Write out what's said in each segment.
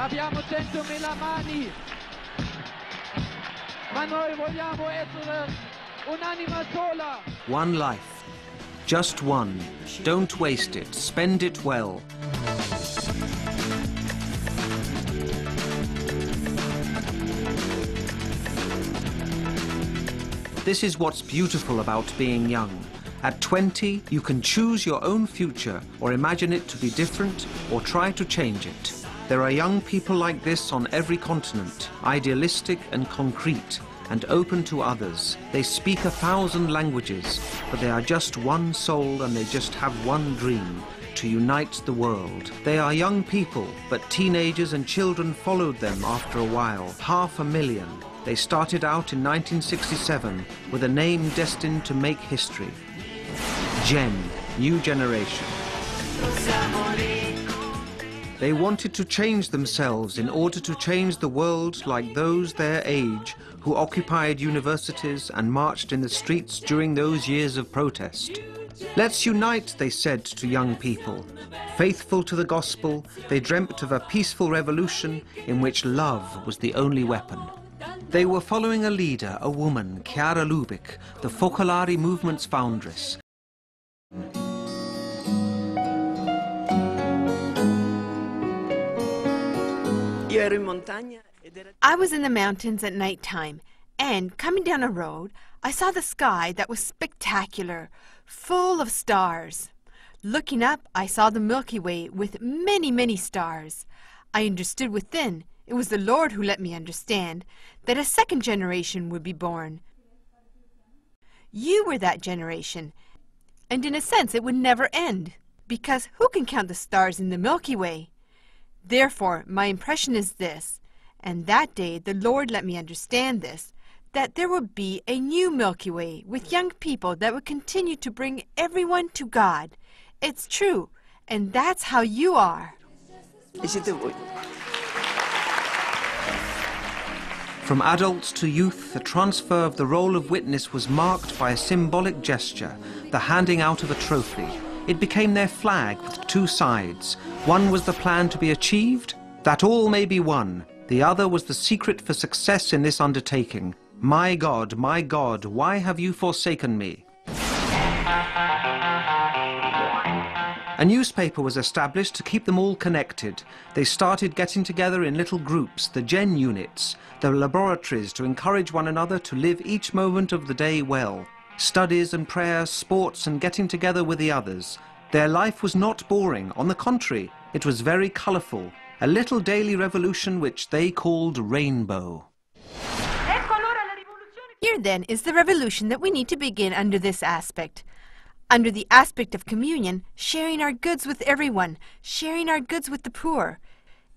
Abbiamo 100.000 mani, ma noi vogliamo essere un'anima sola. One life. Just one. Don't waste it. Spend it well. This is what's beautiful about being young. At 20, you can choose your own future or imagine it to be different or try to change it. There are young people like this on every continent, idealistic and concrete and open to others. They speak a thousand languages, but they are just one soul and they just have one dream to unite the world. They are young people, but teenagers and children followed them after a while, half a million. They started out in 1967 with a name destined to make history. Gen, New Generation. They wanted to change themselves in order to change the world like those their age who occupied universities and marched in the streets during those years of protest. Let's unite, they said to young people. Faithful to the gospel, they dreamt of a peaceful revolution in which love was the only weapon. They were following a leader, a woman, Chiara Lubich, the Focolari movement's foundress. I was in the mountains at night time, and coming down a road, I saw the sky that was spectacular, full of stars. Looking up, I saw the Milky Way with many, many stars. I understood within, it was the Lord who let me understand, that a second generation would be born. You were that generation, and in a sense it would never end, because who can count the stars in the Milky Way? Therefore, my impression is this, and that day the Lord let me understand this, that there would be a new Milky Way with young people that would continue to bring everyone to God. It's true, and that's how you are. From adults to youth, the transfer of the role of witness was marked by a symbolic gesture, the handing out of a trophy. It became their flag with two sides. One was the plan to be achieved, that all may be one. The other was the secret for success in this undertaking. My God, my God, why have you forsaken me? A newspaper was established to keep them all connected. They started getting together in little groups, the Gen units, the laboratories to encourage one another to live each moment of the day well. Studies and prayer, sports and getting together with the others. Their life was not boring, on the contrary, it was very colourful. A little daily revolution which they called Rainbow. Here then is the revolution that we need to begin under this aspect. Under the aspect of communion, sharing our goods with everyone, sharing our goods with the poor.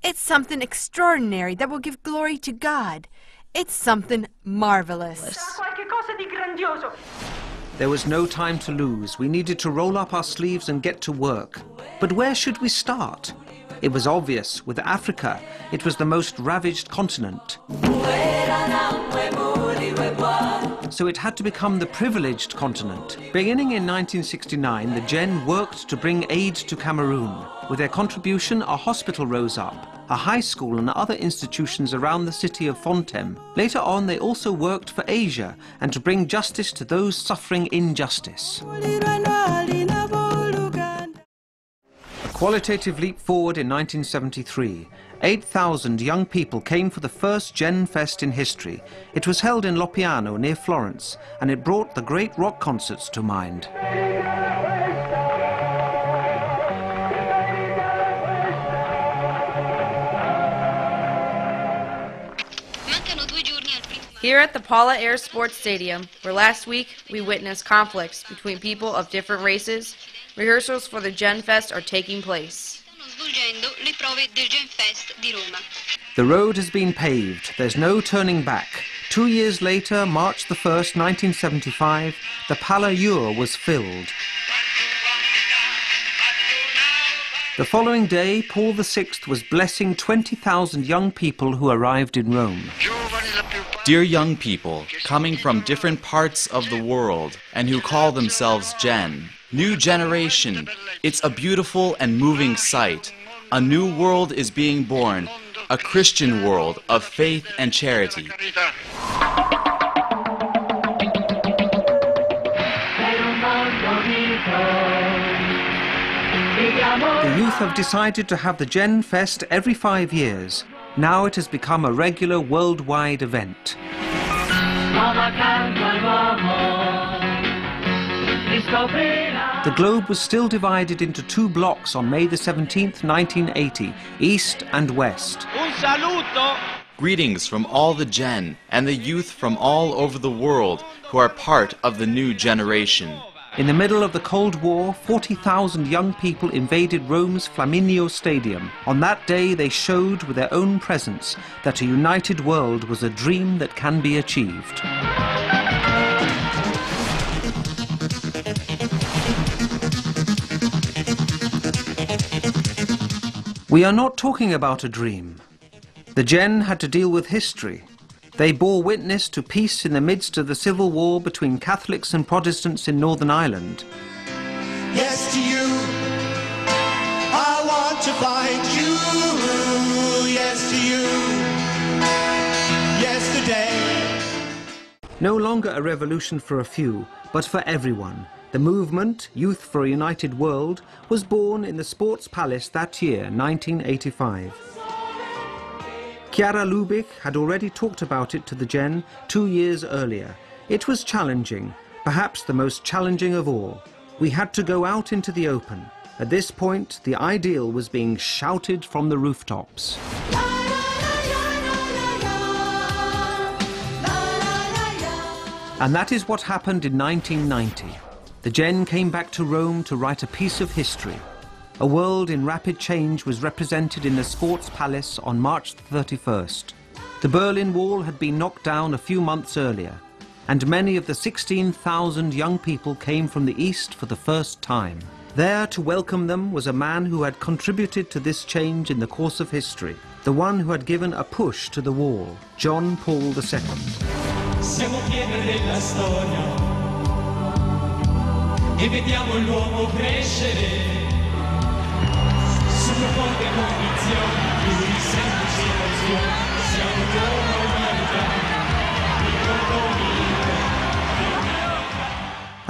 It's something extraordinary that will give glory to God. It's something marvelous. There was no time to lose. We needed to roll up our sleeves and get to work. But where should we start? It was obvious. With Africa, it was the most ravaged continent. So it had to become the privileged continent. Beginning in 1969, the GEN worked to bring aid to Cameroon. With their contribution, a hospital rose up a high school and other institutions around the city of Fontem. Later on, they also worked for Asia and to bring justice to those suffering injustice. A qualitative leap forward in 1973. 8,000 young people came for the first Gen Fest in history. It was held in Loppiano near Florence, and it brought the great rock concerts to mind. Here at the PalaEUR Sports Stadium, where last week we witnessed conflicts between people of different races, rehearsals for the Gen Fest are taking place. The road has been paved. There's no turning back. Two years later, March the 1st, 1975, the PalaEUR was filled. The following day, Paul VI was blessing 20,000 young people who arrived in Rome. Dear young people, coming from different parts of the world and who call themselves Gen, new generation, it's a beautiful and moving sight. A new world is being born, a Christian world of faith and charity. The youth have decided to have the Gen Fest every five years. Now it has become a regular worldwide event. The globe was still divided into two blocks on May the 17th, 1980, East and West. Greetings from all the Gen and the youth from all over the world who are part of the new generation. In the middle of the Cold War, 40,000 young people invaded Rome's Flaminio Stadium. On that day, they showed with their own presence that a united world was a dream that can be achieved. We are not talking about a dream. The Gen had to deal with history. They bore witness to peace in the midst of the civil war between Catholics and Protestants in Northern Ireland. Yes to you. I want to find you. Yes to you. Yesterday. No longer a revolution for a few, but for everyone. The movement, Youth for a United World, was born in the Sports Palace that year, 1985. Chiara Lubich had already talked about it to the Gen two years earlier. It was challenging, perhaps the most challenging of all. We had to go out into the open. At this point, the ideal was being shouted from the rooftops. And that is what happened in 1990. The Gen came back to Rome to write a piece of history. A world in rapid change was represented in the Sports Palace on March 31st. The Berlin Wall had been knocked down a few months earlier, and many of the 16,000 young people came from the East for the first time. There to welcome them was a man who had contributed to this change in the course of history, the one who had given a push to the wall, John Paul II.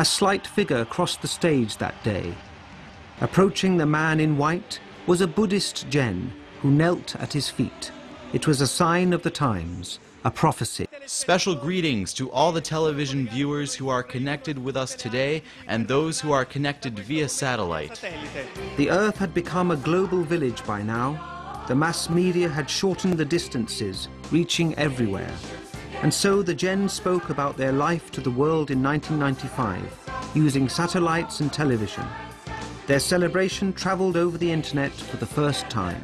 A slight figure crossed the stage that day. Approaching the man in white was a Buddhist Gen who knelt at his feet. It was a sign of the times, a prophecy. Special greetings to all the television viewers who are connected with us today and those who are connected via satellite. The Earth had become a global village by now. The mass media had shortened the distances, reaching everywhere. And so the Gen spoke about their life to the world in 1995, using satellites and television. Their celebration traveled over the internet for the first time.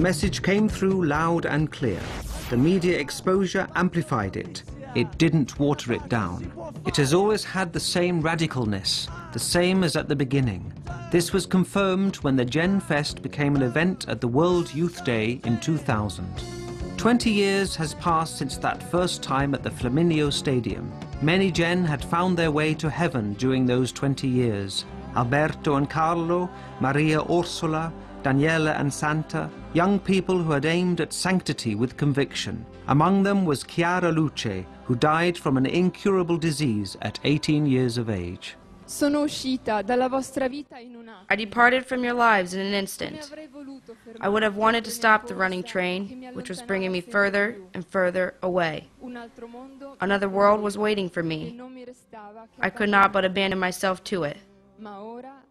The message came through loud and clear. The media exposure amplified it. It didn't water it down. It has always had the same radicalness, the same as at the beginning. This was confirmed when the Gen Fest became an event at the World Youth Day in 2000. Twenty years has passed since that first time at the Flaminio Stadium. Many Gen had found their way to heaven during those 20 years. Alberto and Carlo, Maria Ursula, Daniela and Santa, young people who had aimed at sanctity with conviction. Among them was Chiara Luce, who died from an incurable disease at 18 years of age. Sono uscita dalla vostra vita in un I departed from your lives in an instant. I would have wanted to stop the running train, which was bringing me further and further away. Un altro mondo Another world was waiting for me. non mi restava che I could not but abandon myself to it.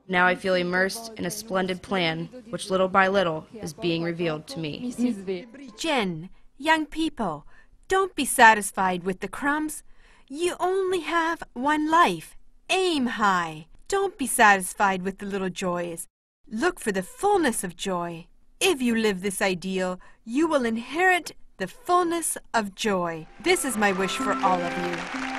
Now I feel immersed in a splendid plan, which little by little is being revealed to me. Gen, young people, don't be satisfied with the crumbs. You only have one life. Aim high. Don't be satisfied with the little joys. Look for the fullness of joy. If you live this ideal, you will inherit the fullness of joy. This is my wish for all of you.